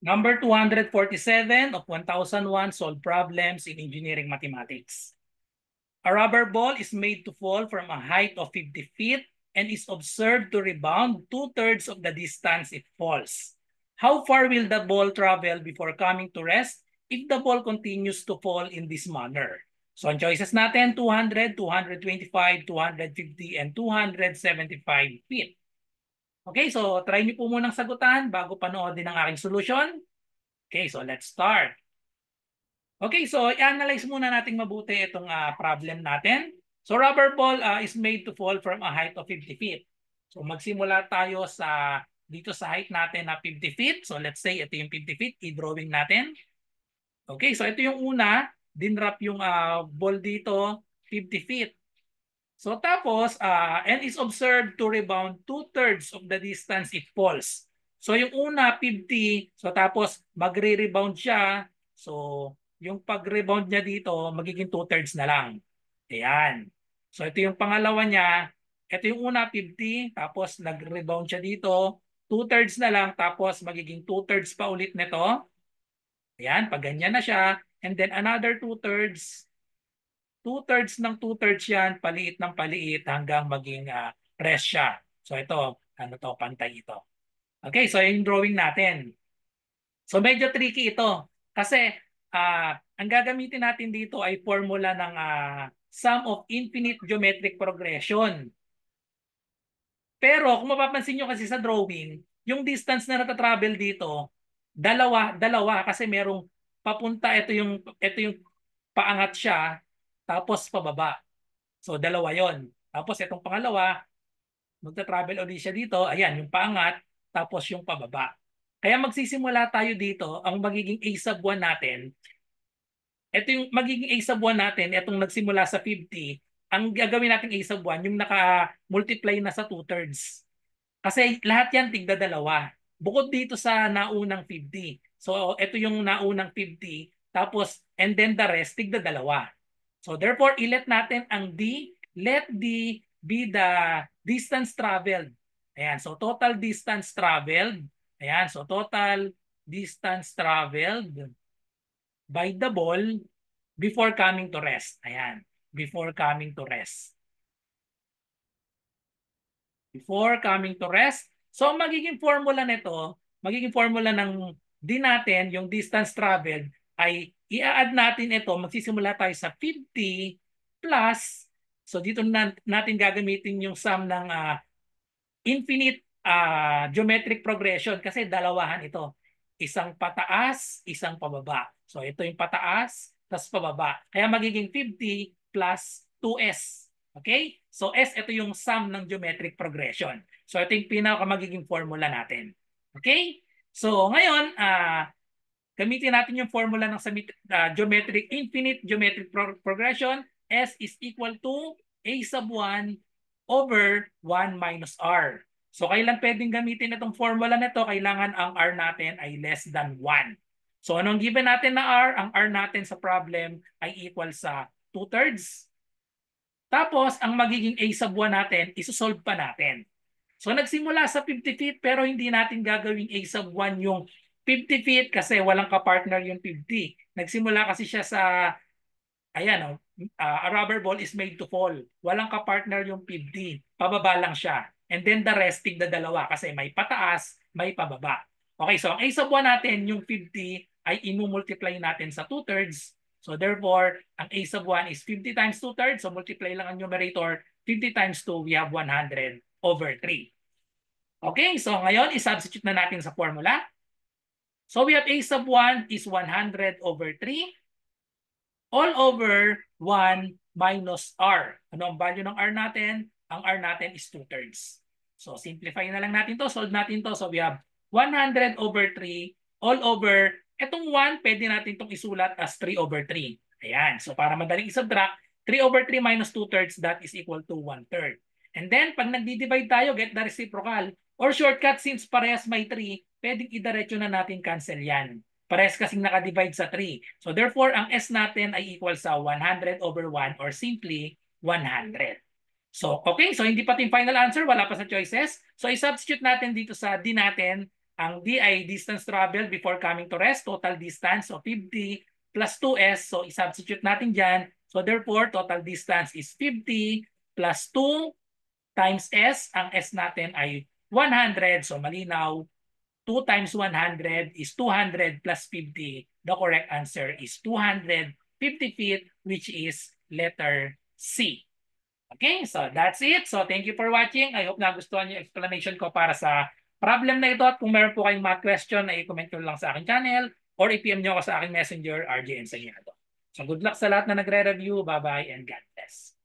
Number 247 of 1001 solve problems in engineering mathematics. A rubber ball is made to fall from a height of 50 feet and is observed to rebound two-thirds of the distance it falls. How far will the ball travel before coming to rest if the ball continues to fall in this manner? So ang choices natin, 200, 225, 250, and 275 feet. Okay, so try niyo po munang sagutan bago panoodin ang aking solution. Okay, so let's start. Okay, so i-analyze muna natin mabuti itong uh, problem natin. So rubber ball uh, is made to fall from a height of 50 feet. So magsimula tayo sa dito sa height natin na 50 feet. So let's say ito yung 50 feet, i-drawing natin. Okay, so ito yung una, dinrap yung uh, ball dito, 50 feet. So tapos, uh, and is observed to rebound two-thirds of the distance it falls. So yung una, 50. So tapos, magre-rebound siya. So yung pag-rebound niya dito, magiging two-thirds na lang. Ayan. So ito yung pangalawa niya. Ito yung una, 50. Tapos nag-rebound siya dito. Two-thirds na lang. Tapos magiging two-thirds pa ulit nito. Ayan, pag ganyan na siya. And then another two-thirds two-thirds ng two-thirds yan, paliit ng paliit hanggang maging uh, rest siya. So ito, ano to, pantay ito. Okay, so yung drawing natin. So medyo tricky ito. Kasi uh, ang gagamitin natin dito ay formula ng uh, sum of infinite geometric progression. Pero kung mapapansin nyo kasi sa drawing, yung distance na natatravel dito, dalawa, dalawa kasi merong papunta ito yung ito yung paangat siya tapos pababa. So dalawa yon. Tapos itong pangalawa, magta-travel ulit siya dito. Ayan, yung paangat, tapos yung pababa. Kaya magsisimula tayo dito, ang magiging A sub 1 natin, ito yung magiging A sub 1 natin, itong nagsimula sa 50, ang gagawin natin A sub 1, yung naka-multiply na sa 2 thirds. Kasi lahat yan tigda dalawa. Bukod dito sa naunang 50. So ito yung naunang 50, tapos and then the rest tigda dalawa. So therefore, ilet natin ang D. Let D be the distance traveled. Ayan, so total distance traveled. Ayan, so total distance traveled by the ball before coming to rest. Ayan, before coming to rest. Before coming to rest. So magiging formula nito, magiging formula ng D natin, yung distance traveled, ay i-add natin ito, magsisimula tayo sa 50 plus, so dito na, natin gagamitin yung sum ng uh, infinite uh, geometric progression kasi dalawahan ito. Isang pataas, isang pababa. So ito yung pataas, tapos pababa. Kaya magiging 50 plus 2s. Okay? So S, ito yung sum ng geometric progression. So ito yung pinaka magiging formula natin. Okay? So ngayon, uh, Gamitin natin yung formula ng uh, geometric, infinite geometric pro progression. S is equal to A sub 1 over 1 minus R. So kailan pwedeng gamitin itong formula na to? Kailangan ang R natin ay less than 1. So anong given natin na R? Ang R natin sa problem ay equal sa 2 thirds. Tapos ang magiging A sub 1 natin, isosolve pa natin. So nagsimula sa 50 feet pero hindi natin gagawing A sub 1 yung 50 feet kasi walang kapartner yung 50. Nagsimula kasi siya sa, ayan, oh, uh, a rubber ball is made to fall. Walang kapartner yung 50. Pababa lang siya. And then the rest, tig the dalawa kasi may pataas, may pababa. Okay, so ang A sub 1 natin, yung 50, ay imumultiply natin sa 2 thirds. So therefore, ang A sub 1 is 50 times 2 thirds. So multiply lang ang numerator. 50 times 2, we have 100 over 3. Okay, so ngayon, isubstitute na natin sa formula. So we have a sub 1 is 100 over 3 all over 1 minus r. Ano ang value ng r natin? Ang r natin is 2 thirds. So simplify na lang natin to. Solve natin to. So we have 100 over 3 all over. Itong 1, pwede natin itong isulat as 3 over 3. Ayan. So para madaling isubtract, 3 over 3 minus 2 thirds, that is equal to 1 third. And then, pag nagdi-divide tayo, get the reciprocal. Or shortcut, since parehas may 3, pwedeng idiretso na natin cancel yan. Parehas kasing nakadivide sa 3. So therefore, ang S natin ay equal sa 100 over 1 or simply 100. So, okay. So, hindi pa yung final answer. Wala pa sa choices. So, i-substitute natin dito sa D natin. Ang D ay distance travel before coming to rest, total distance of 50 plus 2S. So i-substitute natin dyan. So therefore, total distance is 50 plus 2 times S. Ang S natin ay 100. So malinaw, 2 times 100 is 200 plus 50. The correct answer is 250 feet, which is letter C. Okay, so that's it. So thank you for watching. I hope nagustuhan yung explanation ko para sa problem na ito. At kung meron po kayong mga question, na i-comment nyo lang sa aking channel or i-PM nyo ako sa aking messenger, RJ Enseñado. So good luck sa lahat na nagre-review. Bye-bye and God bless.